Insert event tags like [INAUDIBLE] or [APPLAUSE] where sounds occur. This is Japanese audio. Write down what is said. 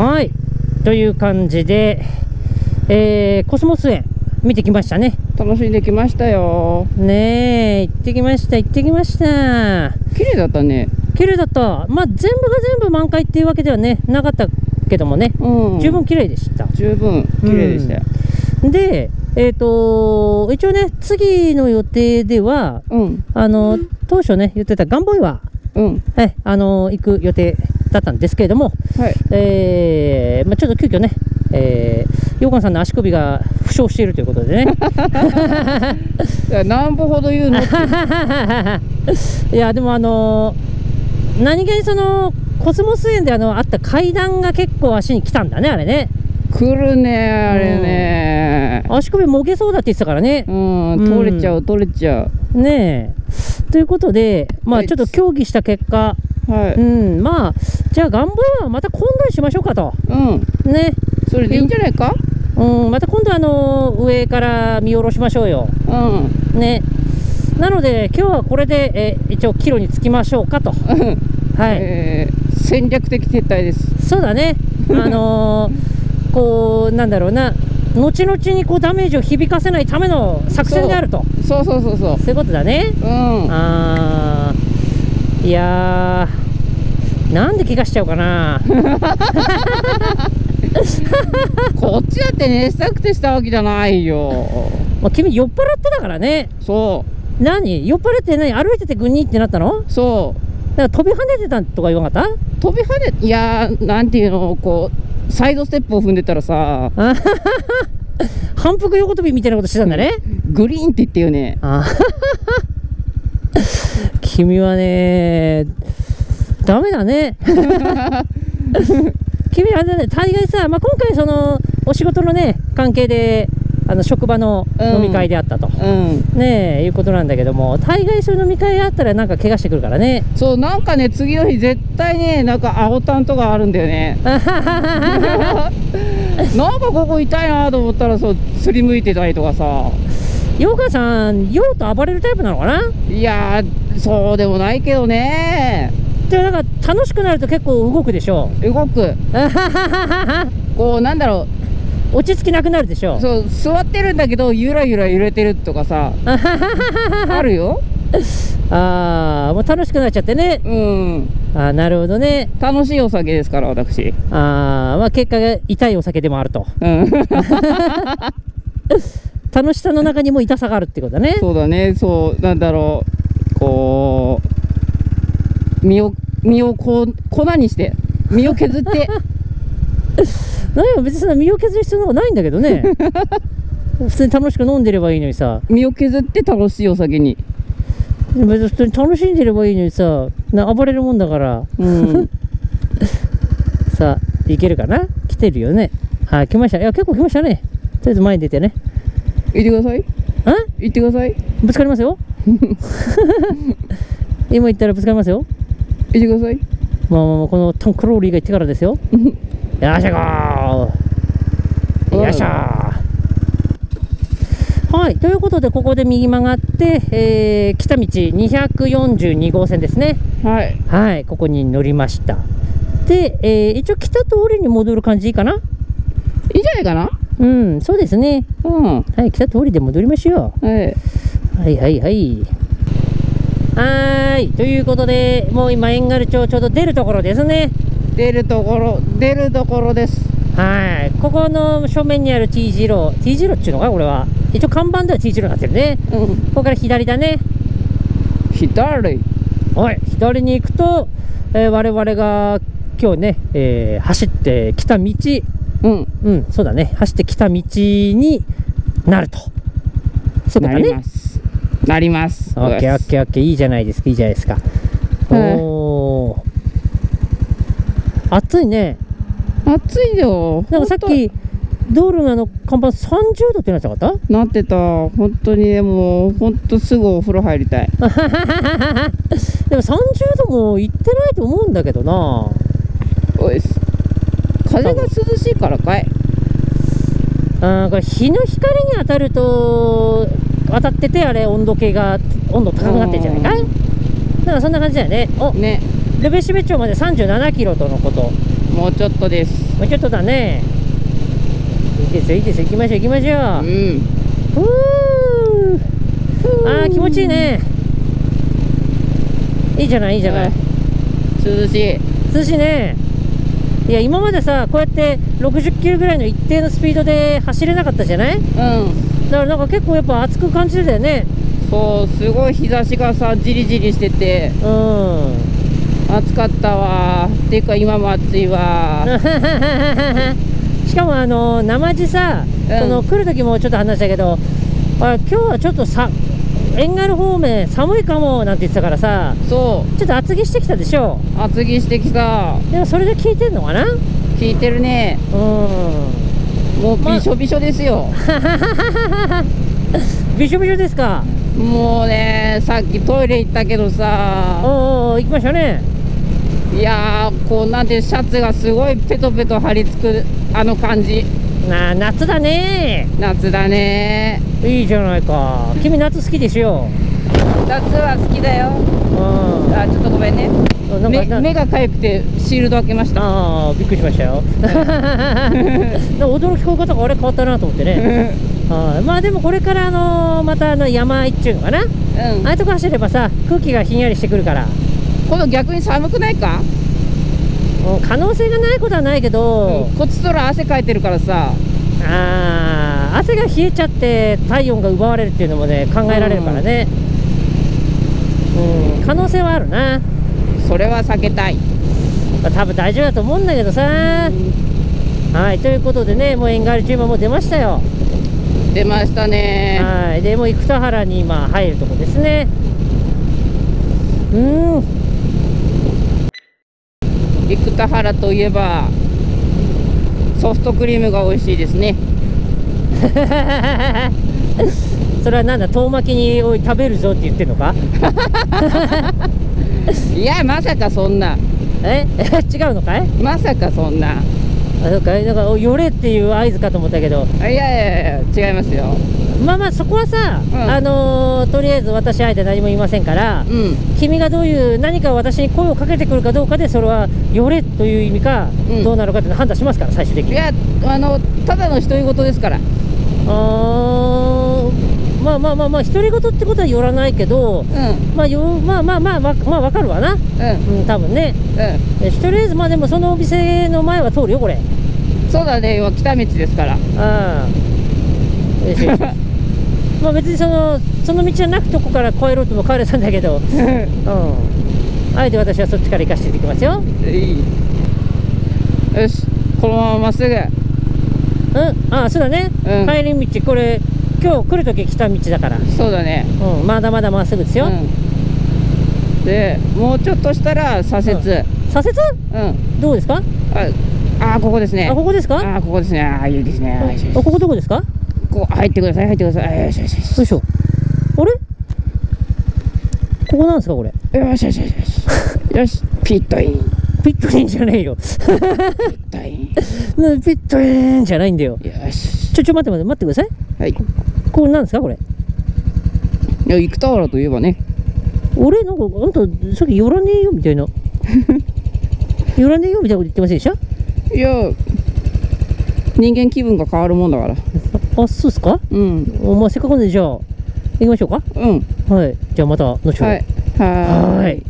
はい。という感じで、えーコスモス園見てきましたね。楽しんできましたよ。ねえ行ってきました行ってきました。綺麗だったね。綺麗だった。まあ全部が全部満開っていうわけではねなかったけどもね。うん。十分綺麗でした、十分綺麗でしたよ。でえっ、と一応ね次の予定ではうん。あの当初ね言ってたガンボイはうん。はいあの行く予定だったんですけれどもはい。えーまあ、ちょっと急遽ね、えー、ヨガンさんの足首が負傷しているということでね。何歩ほど言うの [LAUGHS] いやでもあのー何気にそのコスモス園であのあった階段が結構足に来たんだねあれね。来るねあれね。足首もげそうだって言ってたからね。うんうん。取れちゃう取れちゃねえ。ということでまはい。あちょっと協議した結果。うはうん。まあじゃあ願望はまた今度にしましょうかと。いうん。ね。それでいいんじゃないか？うん。また今度あの上から見下ろしましょうよ。うん。ね。なので今日はこれで、えー一応キロにつきましょうかと。はい、えー戦略的撤退です。そうだね。あのー [LAUGHS] こうなんだろうな。後々にこうダメージを響かせないための作戦であると。そうそうそうそう。そういうことだね。うん。あー。いやーなんで怪我しちゃうかな。こっちだってねしたくてしたわけじゃないよ。まあ君酔っ払ってたからね。そ何？酔っ払って何歩いててグニってなったの？う。そだから飛び跳ねてたとか言わなかっう飛び跳ねいやーなんていうのこうサイドステップを踏んでたらさ。た反復横跳びみたいなことしてたんだね、グリーンって言ってよね。あ君はねダメだね。[LAUGHS] 君はね。大概さ、まあ、今回そのお仕事のね関係であの職場の飲み会であったと、うん。ねえいうことなんだけども大概そういう飲み会あったらなんか怪我してくるからね。そうなんかね次の日絶対ねなんか青タンとかあるんだよね。[LAUGHS] なんかここ痛いなと思ったらそうすりむいてたりとかさ。ようかさん酔うと暴れるタイプなのかな？いやーそうでもないけどねでなんか楽しくなると結構動くでしょ動く。[LAUGHS] こうなんだろ落ち着きなくなるでしょう。そう座ってるんだけどゆらゆら揺れてるとかさ。[LAUGHS] あるよ。ああもう楽しくなっちゃってね。うん。あーなるほどね。楽しいお酒ですから私。あーまあ結果が痛いお酒でもあると。うん。[LAUGHS] 楽しさの中にも痛さがあるってことだね。そうだね。そうなんだろう。こう身を身をこう粉にして身を削って。[LAUGHS] 何や別にそんな身を削る必要なんかないんだけどね。[LAUGHS] 普通に楽しく飲んでればいいのにさ。身を削って楽しいお酒に。別に普通に楽しんでればいいのにさ。な暴れるもんだから。うん。[LAUGHS] さあいけるかな？来てるよね。あ来ました。いや結構来ましたね。とりあえず前に出てね。行ってください。あ？行ってください。ぶつかりますよ。今言ったらぶつかりますよ行ってください。まあまあまあこのタンクローリーが行ってからですよ。[LAUGHS] よっしゃこー。よっしゃー。はいということでここで右曲がって、えー、来た道242号線ですね。はい。はいここに乗りました。で、えー一応来た通りに戻る感じいいかな？いいんじゃないかな？うんそうですね。うん。ははい来た通りで戻りましょう。い。はいはいはい。はーい。ということで、もう今、遠軽町ちょうど出るところですね。出るところ出るところですはい。ここの正面にある T 字路。T 字路っていうのかこれは。一応看板では T 字路になってるね。うんここから左だね。左はい。左に行くと、えー我々が今日ね、えー走ってきた道、うんうん、そうだね。走ってきた道になると。そうだね。なります。オッケーオッケーオッケー。いいじゃないですかいいじゃないですか、はい。おー。暑いね。暑いよ。なんかさっき道路のあの看板30度ってなってなかっなってた。本当にねもう本当すぐお風呂入りたい。た [LAUGHS] でも30度もいってないと思うんだけどな。おい。風が涼しいからかい。あーこれ日の光に当たると当たっててあれ温度計が温度高くなってんじゃないか？いだからそんな感じだよね。おね。ルベシベ町まで37キロとのこと。もうちょっとです。もうちょっとだね。いいですよいいですよ。行きましょう行きましょう。うん。ふう。あー気持ちいいね。いいじゃないいいじゃない、涼しい。涼しいね。いや今までさこうやって60キロぐらいの一定のスピードで走れなかったじゃない？うんだからなんか結構やっぱ暑く感じてたよね。そうすごい日差しがさじりじりしてて。うん。暑かったわ。っていうか今も暑いわ。[LAUGHS] しかもあの生地さ、うん。その来る時もちょっと話したけどあ今日はちょっとさ遠軽方面寒いかもなんて言ってたからさそちょっと厚着してきたでしょ？う厚着してきた。でもそれで効いてんのかな？うん聞いてるねもうびしょびしょですよ、[LAUGHS] びしょびしょですか？もうねさっきトイレ行ったけどさ。おうおう行きましたね。いやーこうなんてシャツがすごいペトペト張り付くあの感じ。な夏だね。夏だね。いいじゃないか。君夏好きでしょ？夏は好きだよ。うんあちょっとごめんね。目目がかゆくてシールド開けました。ああびっくりしましたよ。[LAUGHS] 驚き方があれ変わったなと思ってね。はい。まあでもこれからあのまたあの山一中のかな、うん。ああいうとこ走ればさ空気がひんやりしてくるから、今度逆に寒くないか、うん可能性がないことはないけど、こっちとら汗かいてるからさ。あー汗が冷えちゃって体温が奪われるっていうのもね考えられるからね。うん可能性はあるな、それは避けたい。まあ多分大丈夫だと思うんだけどさ。はいということでねもう遠軽中馬も出ましたよ。出ましたね。はい、でもう生田原に今入るとこですね。うーん、生田原といえばソフトクリームが美味しいですね [LAUGHS] それはなんだ、遠巻きにおい食べるぞって言ってんのか？[LAUGHS] いやまさかそんな。え？[LAUGHS] 違うのかい？まさかそんな。あそうか。いなんかお寄れっていう合図かと思ったけど、いやいやいや違いますよ。まあまあそこはさ、うん。あのーとりあえず私あえて何も言いませんから、うん。君がどういう何か私に声をかけてくるかどうかでそれは寄れという意味か、うん。どうなのかって判断しますから最終的に。いやあのただの独り言ですから。あーまあまあまあまあ独り言ってことは寄らないけど、うんまあよまあまあまあまあまあわかるわな。うんうん多分ね。うえとりあえずまあでもそのお店の前は通るよこれ。んそうだね今来た道ですからああ。よしよし [LAUGHS] まあ別にそのその道じゃなくとこから越えろとも帰れたんだけど、うん。あえて私はそっちから行かせていただきますよ。いいよしこのまままっすぐうん。ああそうだね。うん帰り道これ今日来る時来た道だから。そうだねうん。まだまだまっすぐですよ。うん、でもうちょっとしたら左折うん、左折？どうですか？ああここですねあここですか？あーここですねああいいですねよしよしあここどこですか？ここ入ってください入ってくださいよしよしよしよいしょ。あれ？ここなんですかこれ？よしよしよしよしよしピットインピットインじゃねえよ。ピットインな [LAUGHS] ピットインじゃないんだよ。よしちょちょ待って待って待ってください。はいこれなんですかこれ？いや生田原といえばね俺なんかあんたさっき寄らねえよみたいな。[LAUGHS] 寄らねえよみたいなこと言ってませんでした？いや人間気分が変わるもんだからあそうっすか？うんおまあせっかくなんでじゃあ行きましょうか？うんはい。じゃあまた後ほど。はいはい